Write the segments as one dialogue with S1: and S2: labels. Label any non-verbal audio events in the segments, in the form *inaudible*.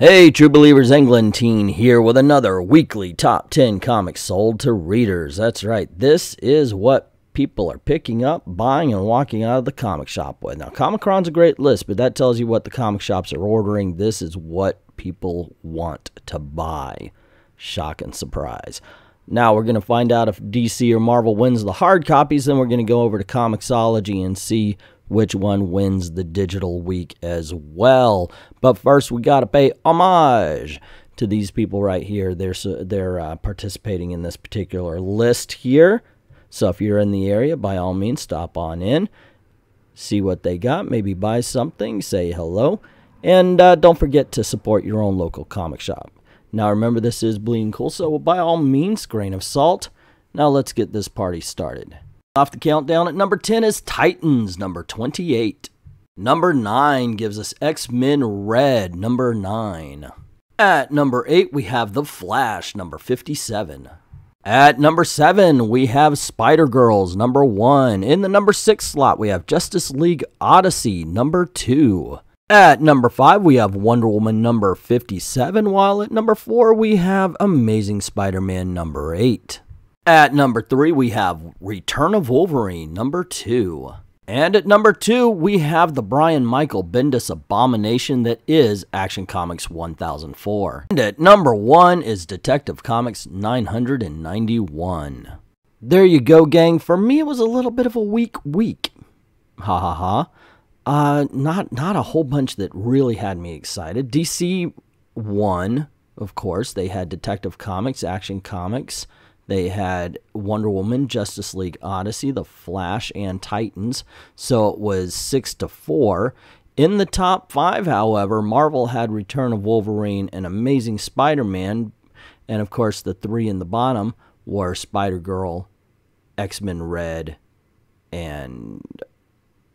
S1: Hey, True Believers Englentine here with another weekly top 10 comics sold to readers. That's right, this is what people are picking up, buying, and walking out of the comic shop with. Now, Comichron's a great list, but that tells you what the comic shops are ordering. This is what people want to buy. Shock and surprise. Now, we're going to find out if DC or Marvel wins the hard copies, then we're going to go over to Comixology and see which one wins the digital week as well. But first, we got to pay homage to these people right here. They're they're uh, participating in this particular list here. So if you're in the area, by all means, stop on in, see what they got, maybe buy something, say hello, and uh, don't forget to support your own local comic shop. Now remember, this is Bleeding Cool, so by all means, grain of salt. Now let's get this party started. Off the countdown at number 10 is Titans, number 28. Number 9 gives us X Men Red, number 9. At number 8, we have The Flash, number 57. At number 7, we have Spider Girls, number 1. In the number 6 slot, we have Justice League Odyssey, number 2. At number 5, we have Wonder Woman number 57, while at number 4, we have Amazing Spider Man number 8. At number three, we have Return of Wolverine, number two. And at number two, we have the Brian Michael Bendis abomination that is Action Comics 1004. And at number one is Detective Comics 991. There you go, gang. For me, it was a little bit of a weak week. Ha ha ha. Uh, not not a whole bunch that really had me excited. DC won, of course. They had Detective Comics, Action Comics, they had Wonder Woman, Justice League Odyssey, The Flash, and Titans. So it was six to four. In the top five, however, Marvel had Return of Wolverine and Amazing Spider Man. And of course, the three in the bottom were Spider Girl, X Men Red, and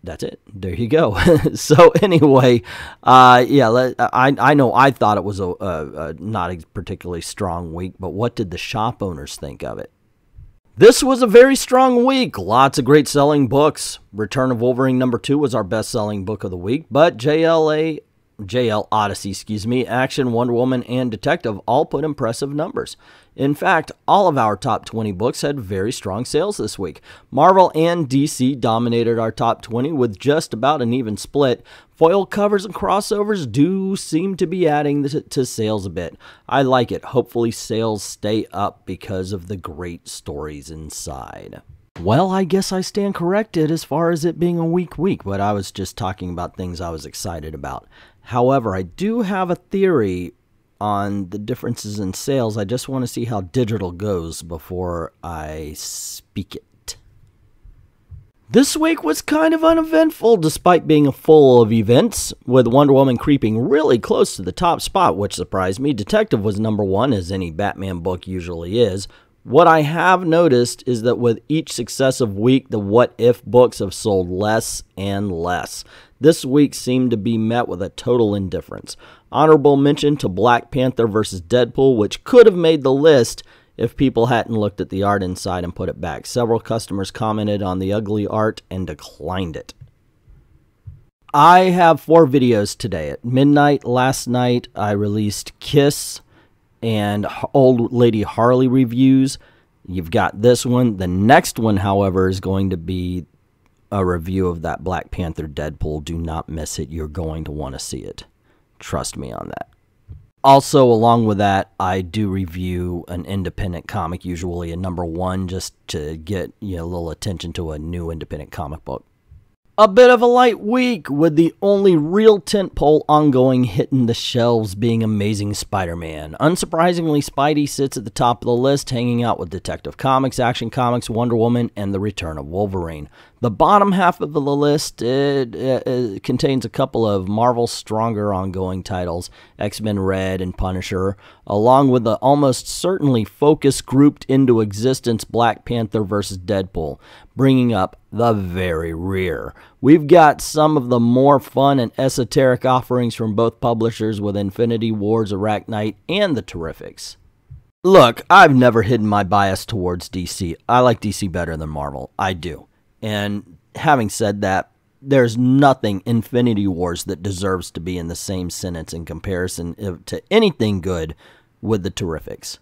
S1: that's it. There you go. *laughs* so anyway, uh, yeah, let, I I know I thought it was a, a, a, not a particularly strong week, but what did the shop owners think of it? This was a very strong week. Lots of great selling books. Return of Wolverine number two was our best selling book of the week, but JLA JL Odyssey, excuse me, Action, Wonder Woman, and Detective all put impressive numbers. In fact, all of our top 20 books had very strong sales this week. Marvel and DC dominated our top 20 with just about an even split. Foil covers and crossovers do seem to be adding to sales a bit. I like it. Hopefully, sales stay up because of the great stories inside. Well, I guess I stand corrected as far as it being a weak week, but I was just talking about things I was excited about. However, I do have a theory on the differences in sales. I just want to see how digital goes before I speak it. This week was kind of uneventful despite being full of events, with Wonder Woman creeping really close to the top spot, which surprised me. Detective was number one, as any Batman book usually is. What I have noticed is that with each successive week, the What If books have sold less and less. This week seemed to be met with a total indifference. Honorable mention to Black Panther vs. Deadpool, which could have made the list if people hadn't looked at the art inside and put it back. Several customers commented on the ugly art and declined it. I have four videos today. At midnight last night, I released Kiss and Old Lady Harley reviews. You've got this one. The next one, however, is going to be a review of that Black Panther Deadpool. Do not miss it. You're going to want to see it. Trust me on that. Also, along with that, I do review an independent comic, usually a number one, just to get you know, a little attention to a new independent comic book. A bit of a light week, with the only real tentpole ongoing hitting the shelves being Amazing Spider Man. Unsurprisingly, Spidey sits at the top of the list, hanging out with Detective Comics, Action Comics, Wonder Woman, and The Return of Wolverine. The bottom half of the list it, it, it contains a couple of Marvel stronger ongoing titles X Men Red and Punisher, along with the almost certainly focus grouped into existence Black Panther vs. Deadpool, bringing up the very rear. We've got some of the more fun and esoteric offerings from both publishers with Infinity Wars, Arachknight, and the Terrifics. Look, I've never hidden my bias towards DC. I like DC better than Marvel. I do. And having said that, there's nothing Infinity Wars that deserves to be in the same sentence in comparison to anything good with the Terrifics.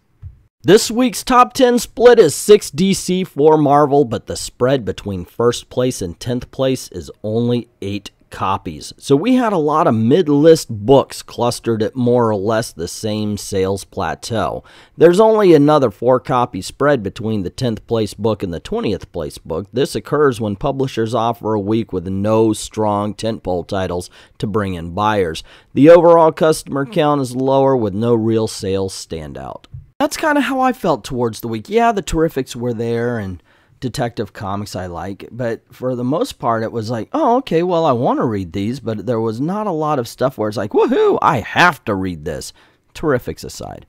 S1: This week's top 10 split is 6 DC, 4 Marvel, but the spread between first place and 10th place is only 8 copies. So we had a lot of mid list books clustered at more or less the same sales plateau. There's only another 4 copy spread between the 10th place book and the 20th place book. This occurs when publishers offer a week with no strong tentpole titles to bring in buyers. The overall customer count is lower with no real sales standout that's kind of how I felt towards the week. Yeah, the Terrifics were there and Detective Comics I like, but for the most part, it was like, oh, okay, well, I want to read these, but there was not a lot of stuff where it's like, woohoo, I have to read this. Terrifics aside.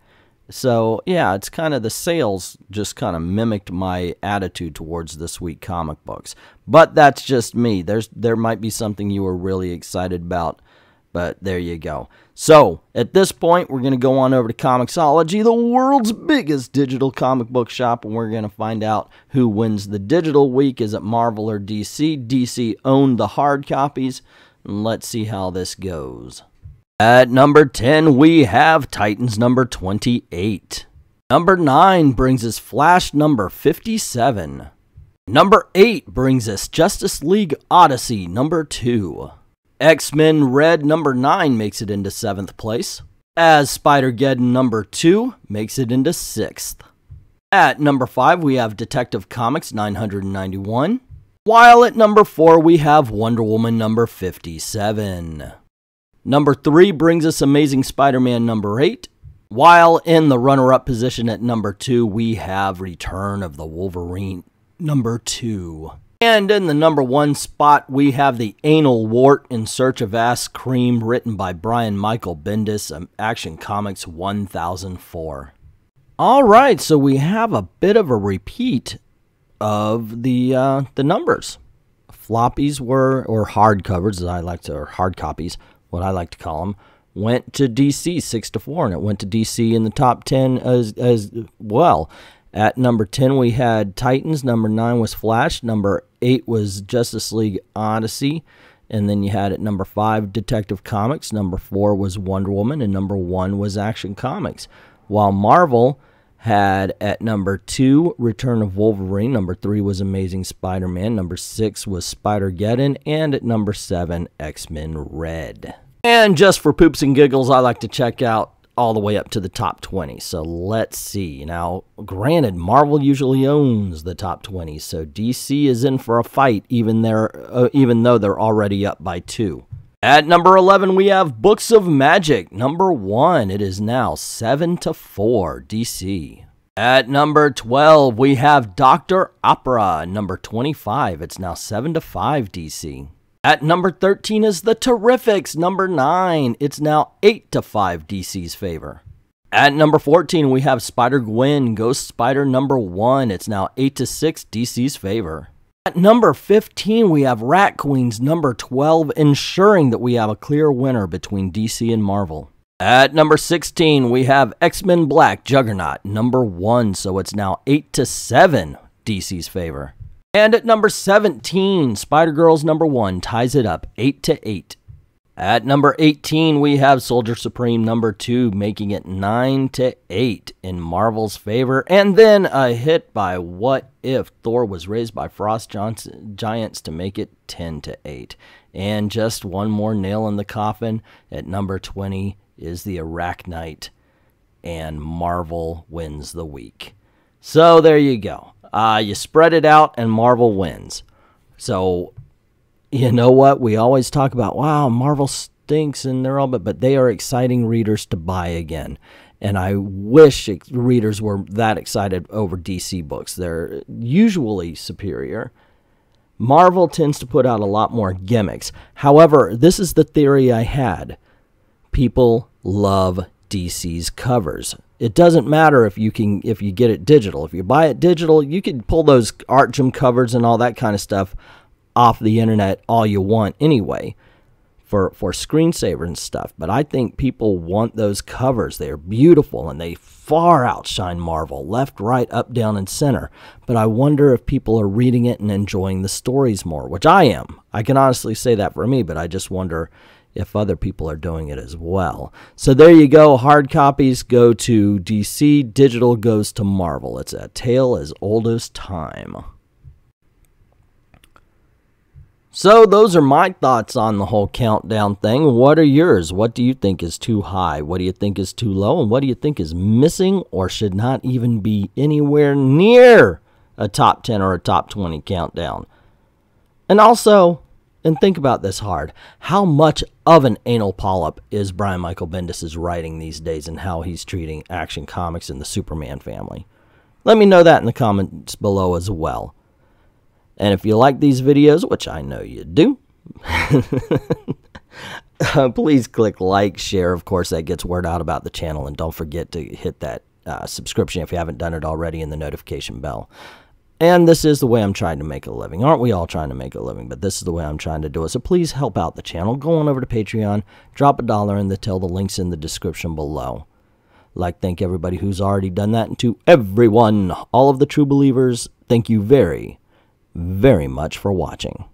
S1: So, yeah, it's kind of the sales just kind of mimicked my attitude towards this week comic books. But that's just me. There's there might be something you were really excited about but there you go. So, at this point, we're going to go on over to Comixology, the world's biggest digital comic book shop, and we're going to find out who wins the digital week. Is it Marvel or DC? DC owned the hard copies. Let's see how this goes. At number 10, we have Titans number 28. Number 9 brings us Flash number 57. Number 8 brings us Justice League Odyssey number 2. X Men Red number 9 makes it into 7th place, as Spider Geddon number 2 makes it into 6th. At number 5, we have Detective Comics 991, while at number 4, we have Wonder Woman number 57. Number 3 brings us Amazing Spider Man number 8, while in the runner up position at number 2, we have Return of the Wolverine number 2. And in the number one spot, we have The Anal Wart in Search of Ass Cream, written by Brian Michael Bendis, Action Comics 1004. All right, so we have a bit of a repeat of the uh, the numbers. Floppies were, or hardcovers, as I like to, or hard copies, what I like to call them, went to DC six to four, and it went to DC in the top ten as as well. At number 10, we had Titans. Number 9 was Flash. Number 8 was Justice League Odyssey. And then you had at number 5, Detective Comics. Number 4 was Wonder Woman. And number 1 was Action Comics. While Marvel had at number 2, Return of Wolverine. Number 3 was Amazing Spider Man. Number 6 was Spider Geddon. And at number 7, X Men Red. And just for poops and giggles, I like to check out all the way up to the top 20. So let's see. Now, granted, Marvel usually owns the top 20, so DC is in for a fight, even there, uh, even though they're already up by two. At number 11, we have Books of Magic. Number one, it is now 7 to 4 DC. At number 12, we have Dr. Aphra. Number 25, it's now 7 to 5 DC. At number 13 is The Terrifics. Number 9, it's now 8 to 5 DC's favor. At number 14, we have Spider Gwen, Ghost Spider number 1. It's now 8 to 6 DC's favor. At number 15, we have Rat Queens number 12, ensuring that we have a clear winner between DC and Marvel. At number 16, we have X Men Black Juggernaut number 1, so it's now 8 to 7 DC's favor. And at number 17, Spider Girls number 1 ties it up 8 to 8. At number 18, we have Soldier Supreme number 2 making it 9 to 8 in Marvel's favor. And then a hit by What If Thor was raised by Frost Johnson, Giants to make it 10 to 8. And just one more nail in the coffin at number 20 is the Arachknight and Marvel wins the week. So there you go. Uh, you spread it out, and Marvel wins. So, you know what? We always talk about, wow, Marvel stinks, and they're all, but, but they are exciting readers to buy again. And I wish readers were that excited over DC books. They're usually superior. Marvel tends to put out a lot more gimmicks. However, this is the theory I had. People love DC's covers. It doesn't matter if you can if you get it digital. If you buy it digital, you can pull those Artgerm covers and all that kind of stuff off the internet all you want anyway. for for screensaver and stuff. But I think people want those covers. They're beautiful and they far outshine Marvel, left, right, up, down, and center. But I wonder if people are reading it and enjoying the stories more, which I am. I can honestly say that for me, but I just wonder if other people are doing it as well. So there you go. Hard copies go to DC, digital goes to Marvel. It's a tale as old as time. So, those are my thoughts on the whole countdown thing. What are yours? What do you think is too high? What do you think is too low? And what do you think is missing or should not even be anywhere near a top 10 or a top 20 countdown? And also, and think about this hard how much of an anal polyp is Brian Michael Bendis' writing these days and how he's treating action comics and the Superman family? Let me know that in the comments below as well. And if you like these videos, which I know you do, uh, *laughs* please click like, share. Of course, that gets word out about the channel. And don't forget to hit that uh, subscription if you haven't done it already and the notification bell. And this is the way I'm trying to make a living. Aren't we all trying to make a living? But this is the way I'm trying to do it. So please help out the channel. Go on over to Patreon, drop a dollar in the till. The link's in the description below. Like, thank everybody who's already done that. And to everyone, all of the true believers, thank you very, very much for watching.